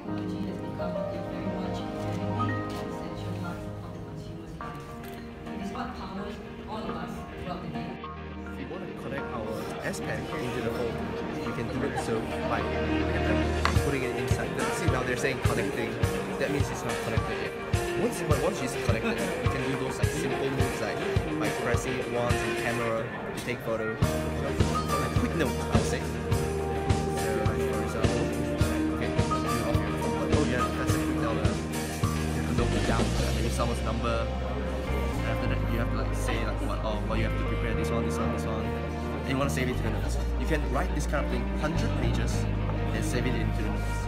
technology has become a very much essential part of the consumer's life. It is what powers all of us throughout the day. If we want to connect our S Pen into the phone, we can do it so by putting it inside. See now they're saying connecting. That means it's not connected yet. Once but once it's connected, you can do those like simple moves like by pressing it once in camera to take photo. Like quick note, Down. uh, Maybe someone's number. And after that, you have to like say like what oh, well you have to prepare this one, this one, this one. And you want to save it to the notes. You can write this kind of thing, hundred pages, and save it into the notes.